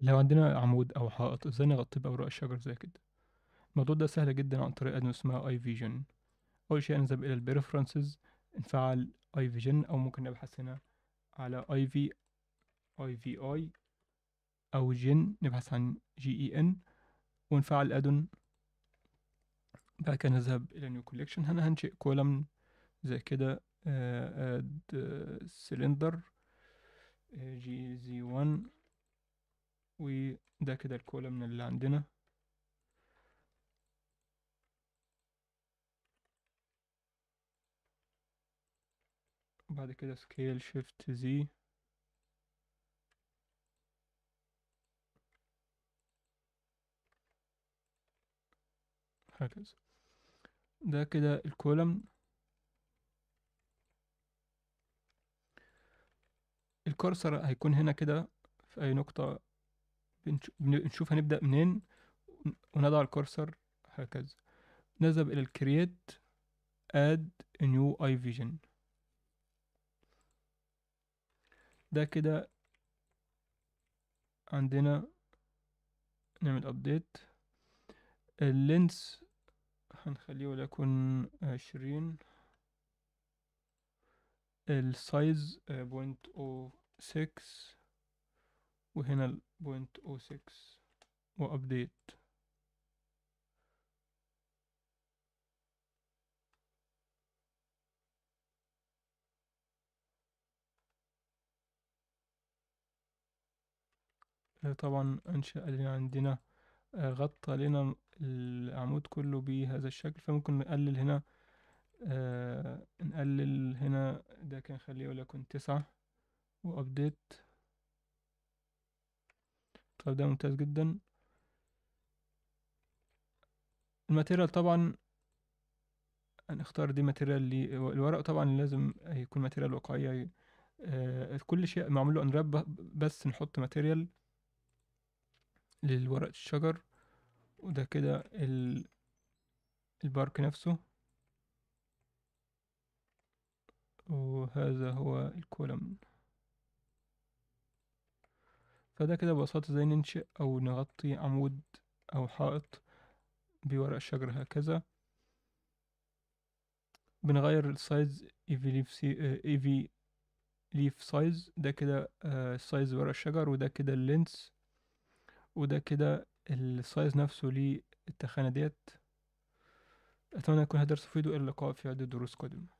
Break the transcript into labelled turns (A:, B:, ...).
A: لو عندنا عمود أو حائط إزاي نغطيه بأوراق الشجر زي كده؟ الموضوع ده سهل جدا عن طريق أداة اسمها Ivy Gen أول شيء نذهب إلى ال Preferences نفعل Ivy Gen أو ممكن نبحث هنا على I V I V Y أو Gen نبحث عن G E N ونفعل ال Add-on بعد كده نذهب إلى New Collection هنا هنشئ column زي كده Add Cylinder G Z 1 وده كده ال column اللي عندنا. بعد كده Scale Shift Z هكذا. ده كده الكولم. الكورسر هيكون هنا كده في أي نقطة بنشوف هنبدأ منين ونضع الكورسر هكذا. نذهب إلى الكرييت a new eye vision. ده كده عندنا نعمل Update ال Length هنخليه وليكن عشرين. ال Size point O six وهنا أو سكس و Update طبعا أنشأ لنا عندنا آه، غطى لنا العمود كله بهذا الشكل فممكن نقلل هنا آه نقلل هنا ده كان خليه وليكن تسعة وابديت طب ده ممتاز جدا. ال material طبعا هنختار دي material لي الورق طبعا لازم يكون material واقعية آه كل شيء معمول له انراب بس نحط ماتيريال للورق الشجر وده كده ال... البارك نفسه. وهذا هو الكولم فده كده ببساطة إزاي ننشئ أو نغطي عمود أو حائط بورق الشجر هكذا. بنغير ال size ivy leaf size ده كده آه، size ورق الشجر وده كده ال length وده كده ال size نفسه للتخانة ديت. أتمنى يكون هذا درس مفيد وإلى اللقاء في عدة دروس قادمة.